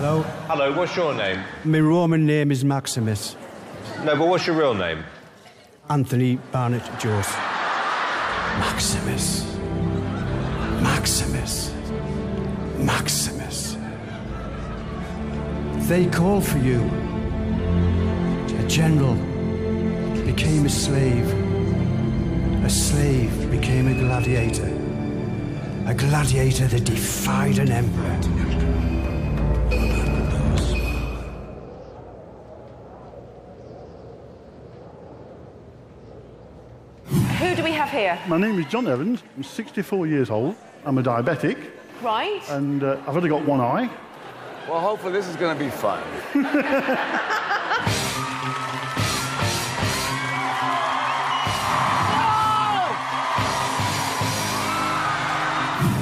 Hello? Hello, what's your name? My Roman name is Maximus. No, but what's your real name? Anthony Barnett Jones. Maximus. Maximus. Maximus. They call for you. A general became a slave. A slave became a gladiator. A gladiator that defied an emperor. Have here? My name is John Evans. I'm 64 years old. I'm a diabetic, Right. and uh, I've only got one eye. Well, hopefully this is going to be fun.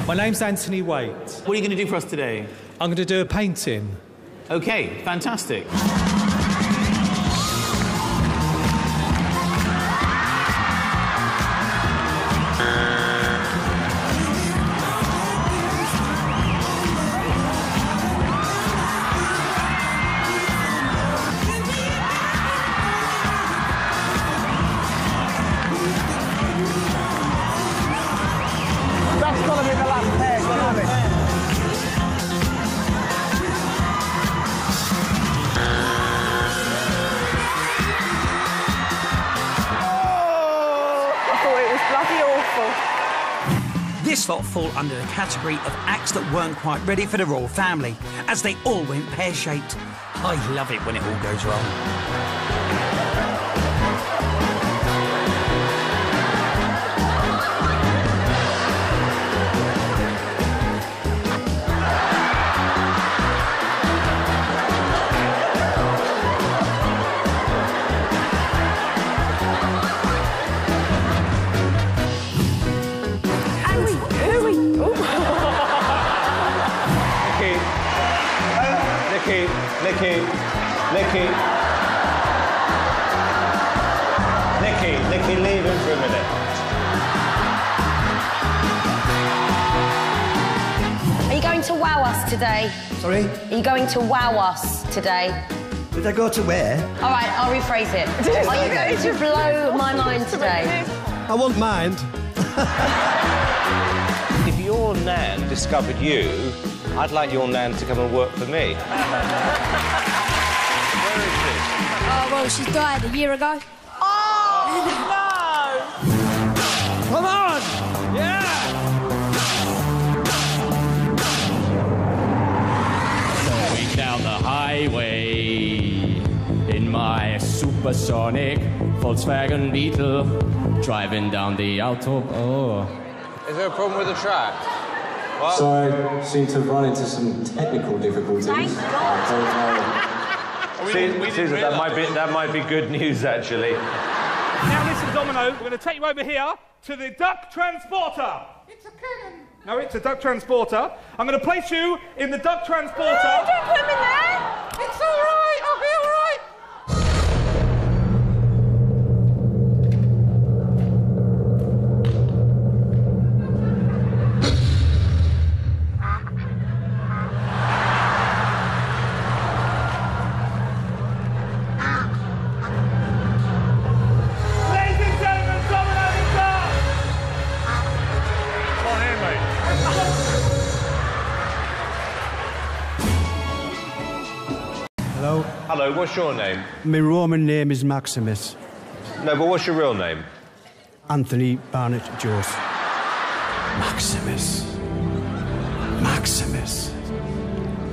My name's Anthony Waite. What are you going to do for us today? I'm going to do a painting. Okay, fantastic. This lot fall under the category of acts that weren't quite ready for the royal family, as they all went pear shaped. I love it when it all goes wrong. Nicky. Nicky. Nicky, leave him for a minute. Are you going to wow us today? Sorry? Are you going to wow us today? Did I go to where? All right, I'll rephrase it. Are you going to blow my mind today? I won't mind. If your nan discovered you, I'd like your nan to come and work for me. Well, she died a year ago. Oh, no! Come on! Yeah! Going down the highway in my supersonic Volkswagen Beetle, driving down the auto. Oh. Is there a problem with the track? What? Sorry, seem to have run into some technical difficulties. Thank Su- Susan, that might be that might be good news actually. Now listen, Domino, we're going to take you over here to the duck transporter. It's a cannon. No, it's a duck transporter. I'm going to place you in the duck transporter. Oh, don't put him in there. It's all Hello? Hello, what's your name? My Roman name is Maximus. No, but what's your real name? Anthony Barnett Jones. Maximus. Maximus.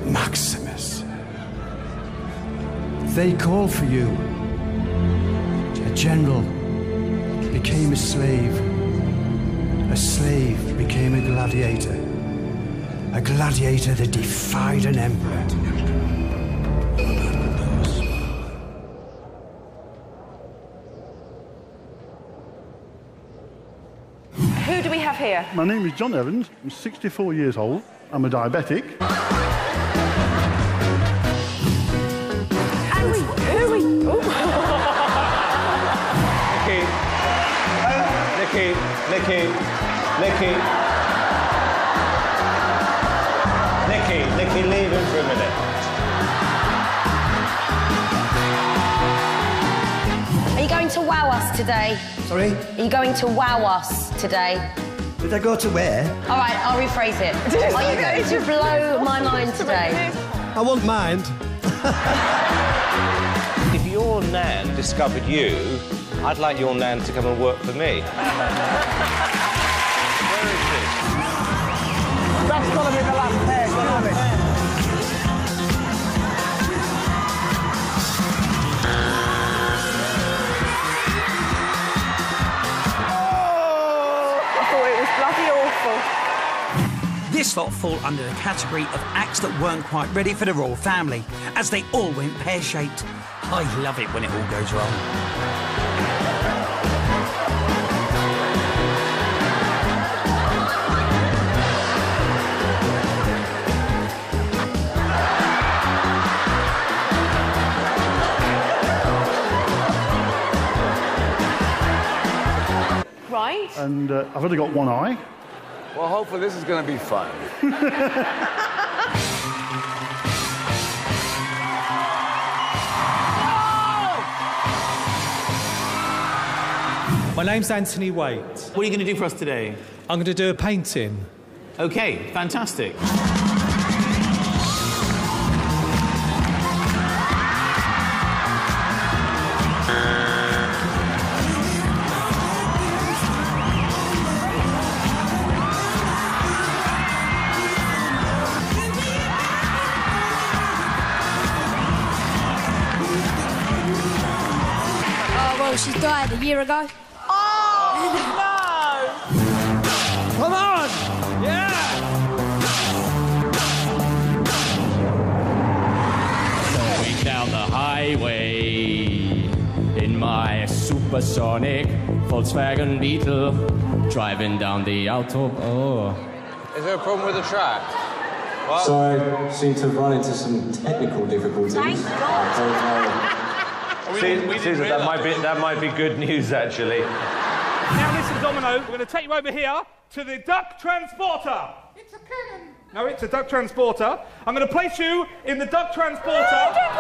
Maximus. They call for you. A general became a slave. A slave became a gladiator. A gladiator that defied an emperor. Do we have here? My name is John Evans. I'm 64 years old. I'm a diabetic. Harry, Harry. Oh. Nicky. Nicky. Nicky. Nicky. Nicky, leave him for a minute. Today? Sorry? Are you going to wow us today? Did I go to where? All right, I'll rephrase it. Are you going to blow my mind today? I won't mind. If your nan discovered you, I'd like your nan to come and work for me. it was bloody awful. This lot fall under the category of acts that weren't quite ready for the royal family, as they all went pear shaped. I love it when it all goes wrong. Right. And uh, I've only got one eye. Well, hopefully this is going to be fun. My name's Anthony Waite. What are you going to do for us today? I'm going to do a painting. Okay, fantastic. Well, she died a year ago. Oh, no! Come on! Yeah! Going down the highway in my supersonic Volkswagen Beetle, driving down the auto. Oh. Is there a problem with the track? Sorry, seem to have run into some technical difficulties. Susan, that might be that might be good news actually. Now listen, Domino, we're going to take you over here to the duck transporter. It's a cannon. No, it's a duck transporter. I'm going to place you in the duck transporter.